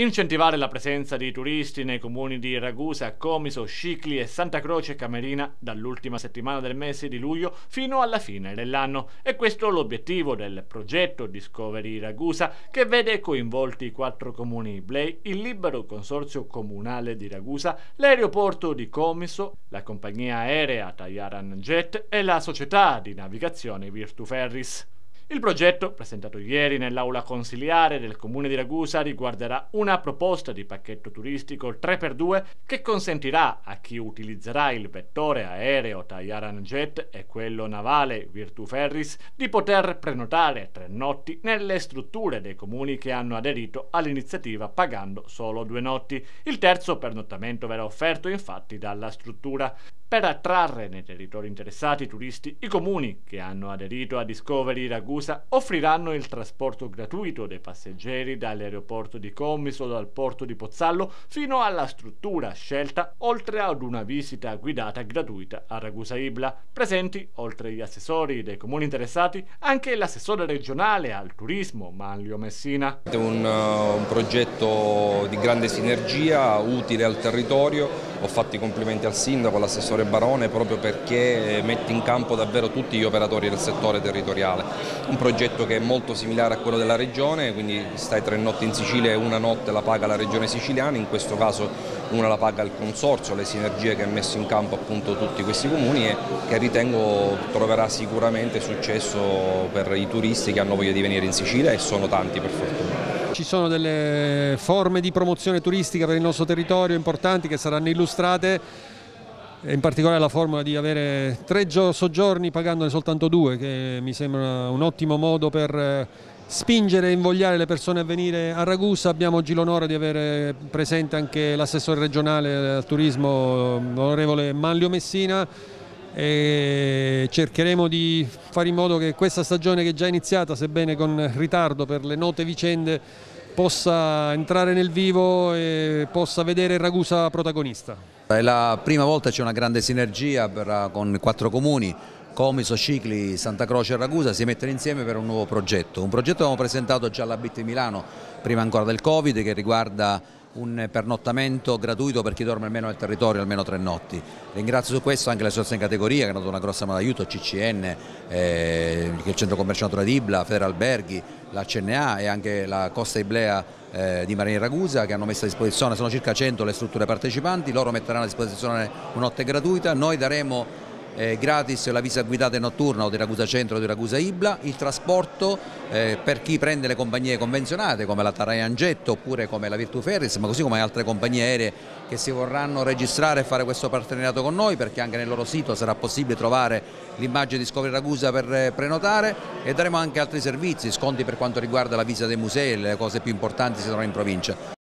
Incentivare la presenza di turisti nei comuni di Ragusa, Comiso, Scicli e Santa Croce Camerina dall'ultima settimana del mese di luglio fino alla fine dell'anno. E questo è l'obiettivo del progetto Discovery Ragusa che vede coinvolti i quattro comuni Blei, il libero consorzio comunale di Ragusa, l'aeroporto di Comiso, la compagnia aerea Tayaran Jet e la società di navigazione Virtu Ferris. Il progetto, presentato ieri nell'aula consiliare del comune di Ragusa, riguarderà una proposta di pacchetto turistico 3x2 che consentirà a chi utilizzerà il vettore aereo Tayaran Jet e quello navale Virtu Ferris di poter prenotare tre notti nelle strutture dei comuni che hanno aderito all'iniziativa pagando solo due notti. Il terzo pernottamento verrà offerto infatti dalla struttura. Per attrarre nei territori interessati turisti, i comuni che hanno aderito a Discovery Ragusa offriranno il trasporto gratuito dei passeggeri dall'aeroporto di Commiso dal porto di Pozzallo fino alla struttura scelta, oltre ad una visita guidata gratuita a Ragusa Ibla. Presenti, oltre gli assessori dei comuni interessati, anche l'assessore regionale al turismo Manlio Messina. È un, uh, un progetto di grande sinergia, utile al territorio ho fatto i complimenti al sindaco, all'assessore Barone proprio perché mette in campo davvero tutti gli operatori del settore territoriale. Un progetto che è molto similare a quello della regione, quindi stai tre notti in Sicilia e una notte la paga la regione siciliana, in questo caso una la paga il consorzio, le sinergie che ha messo in campo appunto tutti questi comuni e che ritengo troverà sicuramente successo per i turisti che hanno voglia di venire in Sicilia e sono tanti per fortuna. Ci sono delle forme di promozione turistica per il nostro territorio importanti che saranno illustrate in particolare la formula di avere tre soggiorni pagandone soltanto due che mi sembra un ottimo modo per eh, spingere e invogliare le persone a venire a Ragusa. Abbiamo oggi l'onore di avere presente anche l'assessore regionale al turismo, l'onorevole Manlio Messina e cercheremo di fare in modo che questa stagione che è già iniziata, sebbene con ritardo per le note vicende, possa entrare nel vivo e possa vedere Ragusa protagonista. È la prima volta c'è una grande sinergia per, con quattro comuni, Comiso, Cicli, Santa Croce e Ragusa si mettono insieme per un nuovo progetto. Un progetto che abbiamo presentato già alla BIT Milano, prima ancora del Covid, che riguarda un pernottamento gratuito per chi dorme almeno nel territorio almeno tre notti. Ringrazio su questo anche le associazioni in categoria che hanno dato una grossa mano d'aiuto, CCN, eh, il Centro Commerciale Natura d'Ibla, Federalberghi, la CNA e anche la Costa Iblea eh, di Marini Ragusa che hanno messo a disposizione, sono circa 100 le strutture partecipanti, loro metteranno a disposizione una notte gratuita, noi daremo eh, gratis la visita guidata notturna o di Ragusa Centro o di Ragusa Ibla, il trasporto eh, per chi prende le compagnie convenzionate come la Tarayan Jet oppure come la Virtu Ferris, ma così come altre compagnie aeree che si vorranno registrare e fare questo partenariato con noi perché anche nel loro sito sarà possibile trovare l'immagine di Scopri Ragusa per eh, prenotare e daremo anche altri servizi, sconti per quanto riguarda la visita dei musei le cose più importanti si trovano in provincia.